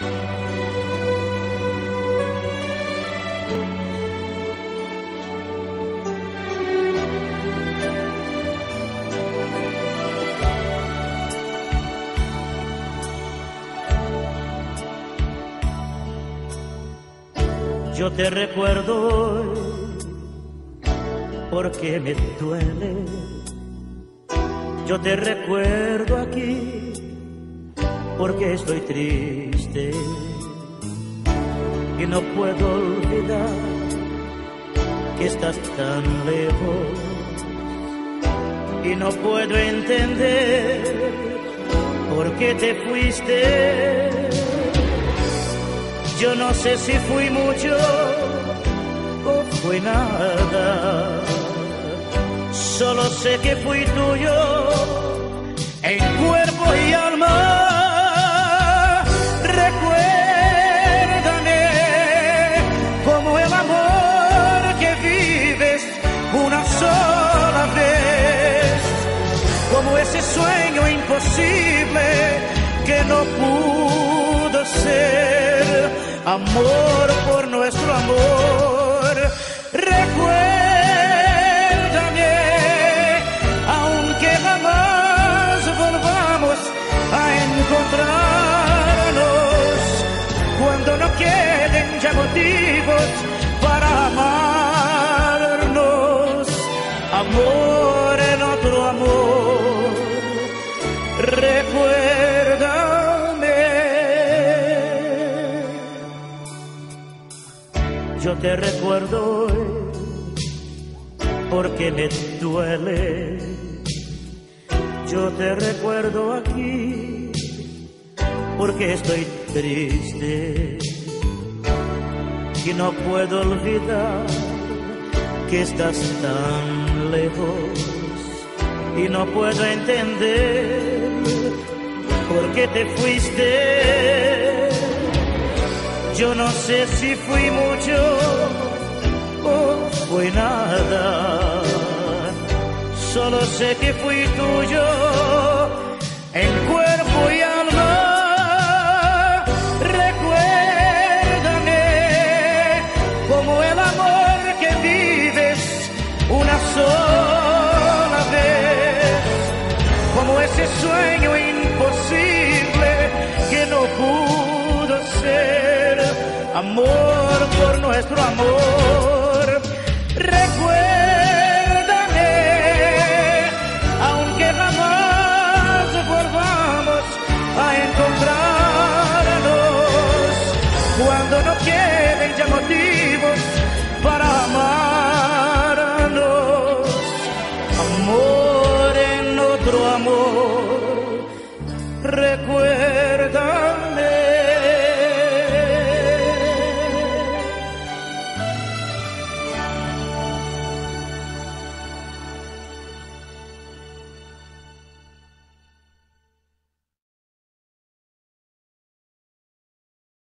Yo te recuerdo porque me duele. Yo te recuerdo aquí porque estoy triste y no puedo olvidar que estás tan lejos y no puedo entender por qué te fuiste yo no sé si fui mucho o fue nada. Solo sé que fui tuyo en cuerpo y alma. Sueño imposible que no pudo ser amor por nuestro amor. Recuérdame, aunque jamás volvamos a encontrarnos, cuando no queden ya motivos para amarnos, amor en otro amor. Yo te recuerdo porque me duele. Yo te recuerdo aquí porque estoy triste. Y no puedo olvidar que estás tan lejos. Y no puedo entender por qué te fuiste. Yo no sé si fui mucho fue nada. Solo sé que fui tuyo en cuerpo y alma. Recuérdame como el amor que vives una sola vez, como ese sueño imposible que no pudo ser amor por nuestro amor. Cuando no queden ya motivos para amarnos, amor en otro amor. Recuérdame